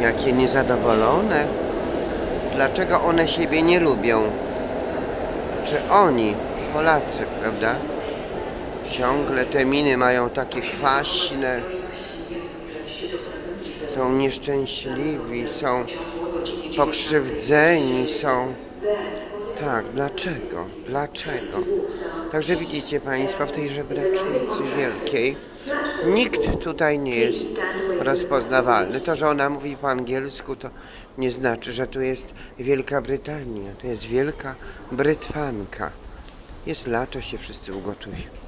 Jakie niezadowolone. Dlaczego one siebie nie lubią? Czy oni, Polacy, prawda? Ciągle te miny mają takie kwaśne. Są nieszczęśliwi, są pokrzywdzeni, są. Tak, dlaczego? Dlaczego? Także widzicie Państwo, w tej żebrecznicy wielkiej nikt tutaj nie jest rozpoznawalny. To, że ona mówi po angielsku, to nie znaczy, że tu jest Wielka Brytania. To jest Wielka Brytwanka. Jest lato, się wszyscy ugotują.